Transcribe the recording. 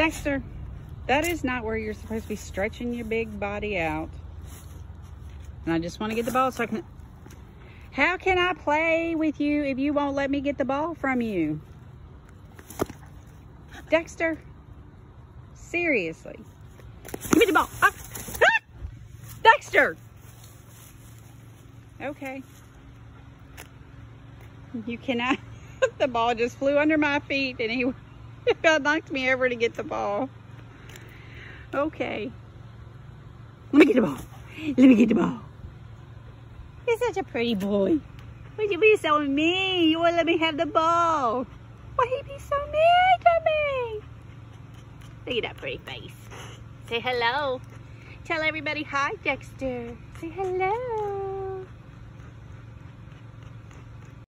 Dexter, that is not where you're supposed to be stretching your big body out. And I just want to get the ball so I can... How can I play with you if you won't let me get the ball from you? Dexter, seriously. Give me the ball. Ah! Ah! Dexter! Okay. You cannot... the ball just flew under my feet and he knocked me over to get the ball. Okay. Let me get the ball. Let me get the ball. You're such a pretty boy. Would you be so mean? You won't let me have the ball. Why he be so mean to me? Look at that pretty face. Say hello. Tell everybody hi, Dexter. Say hello.